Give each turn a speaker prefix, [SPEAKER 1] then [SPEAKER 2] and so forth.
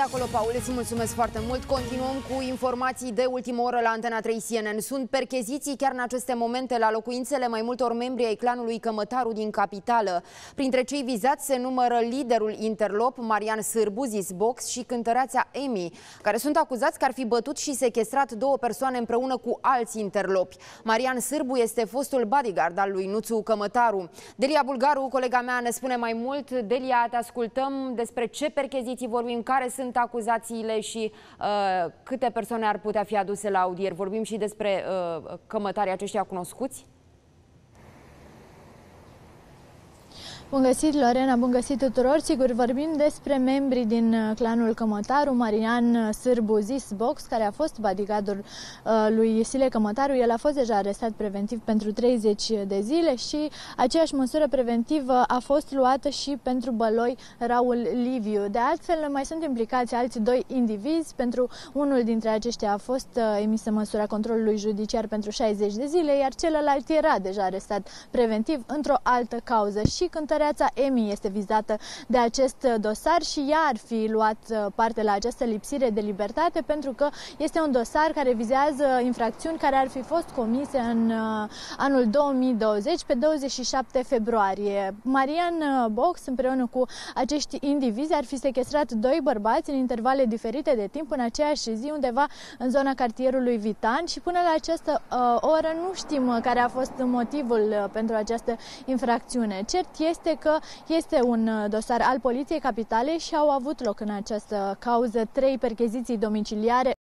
[SPEAKER 1] de acolo, Paul, îți mulțumesc foarte mult. Continuăm cu informații de ultimă oră la Antena 3 CNN. Sunt percheziții chiar în aceste momente la locuințele mai multor membri ai clanului Cămătaru din capitală. Printre cei vizați se numără liderul Interlop, Marian Sârbu, zis Box și cântăreața Emi, care sunt acuzați că ar fi bătut și sequestrat două persoane împreună cu alți interlopi. Marian Sârbu este fostul bodyguard al lui Nuțu Cămătaru. Delia Bulgaru, colega mea, ne spune mai mult. Delia, te ascultăm despre ce percheziții vorbim, care sunt acuzațiile și uh, câte persoane ar putea fi aduse la audier. Vorbim și despre uh, cămătarii aceștia cunoscuți?
[SPEAKER 2] Bun găsit, Lorena, bun găsit tuturor. Sigur, vorbim despre membrii din uh, clanul Cămătaru, Marian uh, Sârbu Zis Box, care a fost bodyguardul uh, lui Sile Cămătaru. El a fost deja arestat preventiv pentru 30 de zile și aceeași măsură preventivă a fost luată și pentru Băloi Raul Liviu. De altfel, mai sunt implicați alți doi indivizi. Pentru unul dintre aceștia a fost uh, emisă măsura controlului judiciar pentru 60 de zile, iar celălalt era deja arestat preventiv într-o altă cauză. Și cântăreața Emi este vizată de acest dosar și ea ar fi luat uh, parte la această lipsire de libertate pentru că este un dosar care vizează infracțiuni care ar fi fost comise în uh, anul 2020 pe 27 februarie. Marian uh, Box împreună cu acești indivizi ar fi sequestrat doi bărbați în intervale diferite de timp în aceeași zi undeva în zona cartierului Vitan și până la această uh, oră nu știm care a fost motivul pentru această infracțiune. Cert este este că este un uh, dosar al Poliției Capitale și au avut loc în această cauză trei percheziții domiciliare